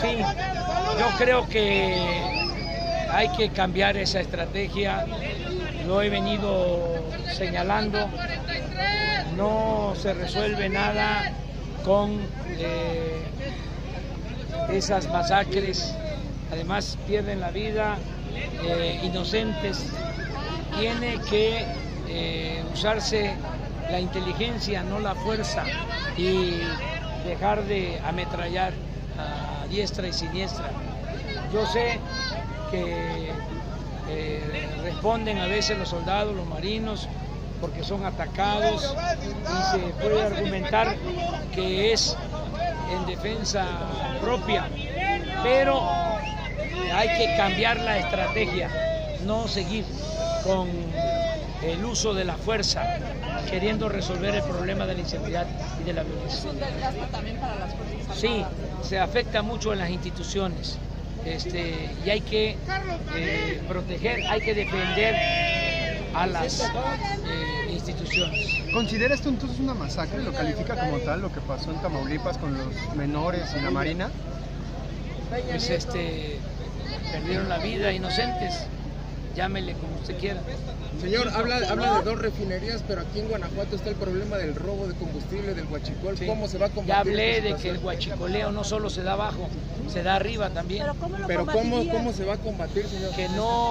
Sí, yo creo que hay que cambiar esa estrategia, lo he venido señalando, no se resuelve nada con eh, esas masacres, además pierden la vida eh, inocentes, tiene que eh, usarse la inteligencia, no la fuerza, y dejar de ametrallar a diestra y siniestra. Yo sé que eh, responden a veces los soldados, los marinos, porque son atacados y se puede argumentar que es en defensa propia, pero hay que cambiar la estrategia, no seguir con el uso de la fuerza, queriendo resolver el problema de la inseguridad y de la violencia. ¿Es un desgaste también para las Fuerzas Sí, se afecta mucho en las instituciones este, y hay que eh, proteger, hay que defender a las eh, instituciones. ¿Considera esto entonces una masacre? ¿Lo califica como tal lo que pasó en Tamaulipas con los menores y la Marina? Pues este, perdieron la vida inocentes, llámele como usted quiera. Señor, habla, habla de dos refinerías, pero aquí en Guanajuato está el problema del robo de combustible, del huachicol. Sí. ¿Cómo se va a combatir? Ya hablé de que el huachicoleo no solo se da abajo, se da arriba también, ¿Pero cómo lo Pero ¿cómo? ¿cómo se va a combatir, señor? que no